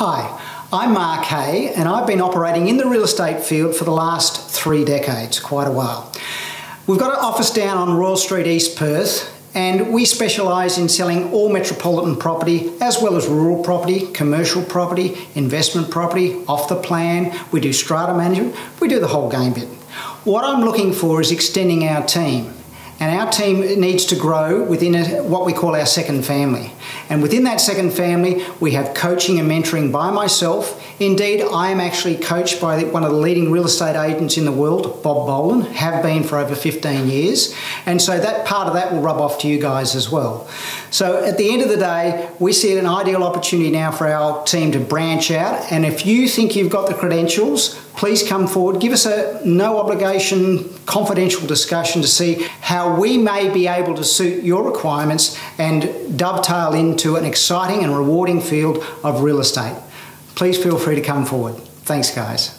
Hi, I'm Mark Hay and I've been operating in the real estate field for the last three decades, quite a while. We've got an office down on Royal Street, East Perth, and we specialise in selling all metropolitan property as well as rural property, commercial property, investment property, off the plan. We do strata management, we do the whole game bit. What I'm looking for is extending our team. And our team needs to grow within a, what we call our second family. And within that second family, we have coaching and mentoring by myself. Indeed, I am actually coached by one of the leading real estate agents in the world, Bob Boland, have been for over 15 years. And so that part of that will rub off to you guys as well. So at the end of the day, we see an ideal opportunity now for our team to branch out. And if you think you've got the credentials, please come forward, give us a no obligation confidential discussion to see we may be able to suit your requirements and dovetail into an exciting and rewarding field of real estate. Please feel free to come forward. Thanks, guys.